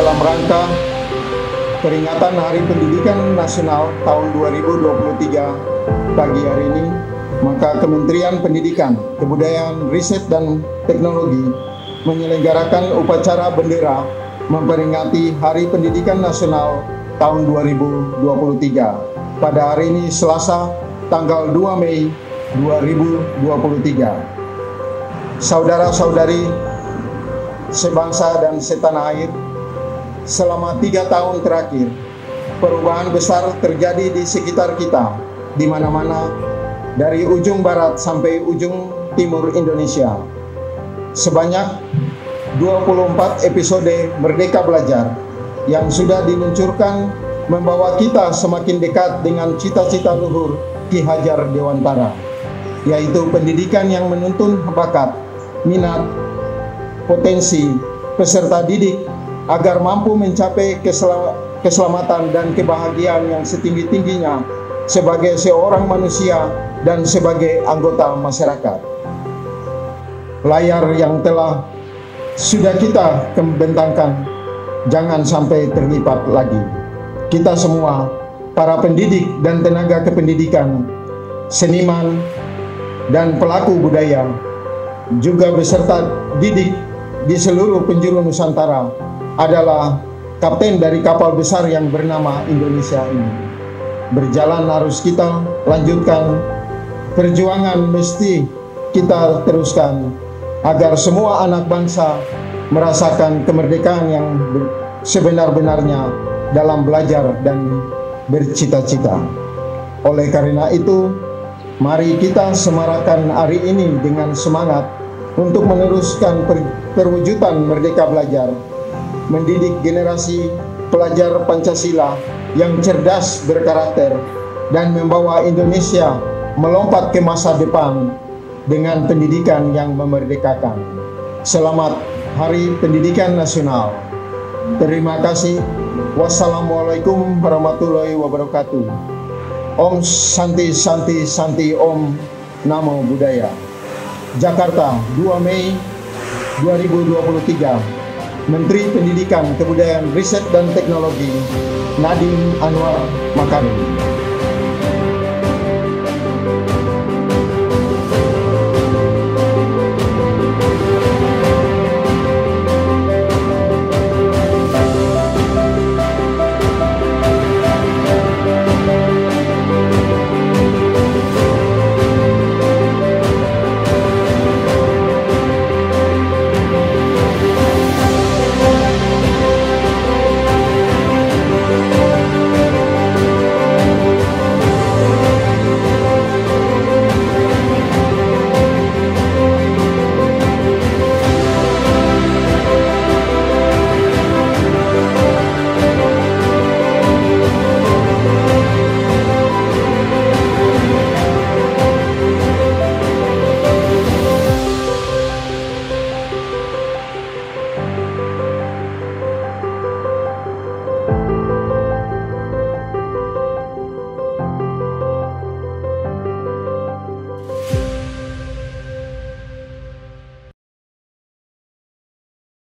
dalam rangka peringatan Hari Pendidikan Nasional tahun 2023 pagi hari ini, maka Kementerian Pendidikan, Kebudayaan, Riset, dan Teknologi menyelenggarakan upacara bendera memperingati Hari Pendidikan Nasional tahun 2023 pada hari ini Selasa tanggal 2 Mei 2023. Saudara-saudari sebangsa dan setanah air, selama tiga tahun terakhir, perubahan besar terjadi di sekitar kita, di mana-mana, dari ujung barat sampai ujung timur Indonesia. Sebanyak 24 episode Merdeka Belajar yang sudah diluncurkan membawa kita semakin dekat dengan cita-cita luhur Ki Hajar Dewantara, yaitu pendidikan yang menuntun bakat, minat, potensi peserta didik agar mampu mencapai keselamatan dan kebahagiaan yang setinggi-tingginya sebagai seorang manusia dan sebagai anggota masyarakat. Layar yang telah sudah kita kembentangkan jangan sampai terlipat lagi. Kita semua, para pendidik dan tenaga kependidikan, seniman, dan pelaku budaya, juga beserta didik di seluruh penjuru Nusantara adalah kapten dari kapal besar yang bernama Indonesia ini. Berjalan harus kita lanjutkan, perjuangan mesti kita teruskan agar semua anak bangsa merasakan kemerdekaan yang sebenar-benarnya dalam belajar dan bercita-cita. Oleh karena itu, mari kita semarakan hari ini dengan semangat untuk meneruskan per perwujudan Merdeka Belajar, mendidik generasi pelajar Pancasila yang cerdas berkarakter dan membawa Indonesia melompat ke masa depan dengan pendidikan yang memerdekakan. Selamat Hari Pendidikan Nasional. Terima kasih. Wassalamualaikum warahmatullahi wabarakatuh. Om Santi Santi Santi Om Namo Buddhaya. Jakarta, 2 Mei 2023. Menteri Pendidikan, Kebudayaan, Riset dan Teknologi Nadiem Anwar Makarim.